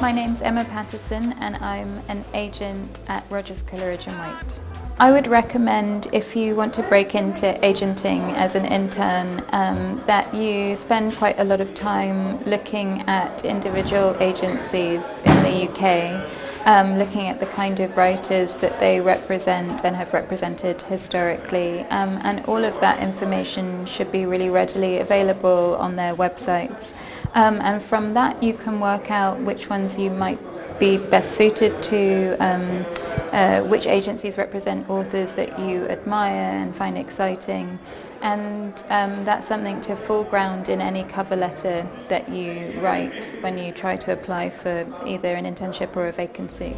My name's Emma Paterson and I'm an agent at Rogers Coleridge and White. I would recommend if you want to break into agenting as an intern um, that you spend quite a lot of time looking at individual agencies in the UK, um, looking at the kind of writers that they represent and have represented historically. Um, and all of that information should be really readily available on their websites. Um, and from that you can work out which ones you might be best suited to, um, uh, which agencies represent authors that you admire and find exciting. And um, that's something to foreground in any cover letter that you write when you try to apply for either an internship or a vacancy.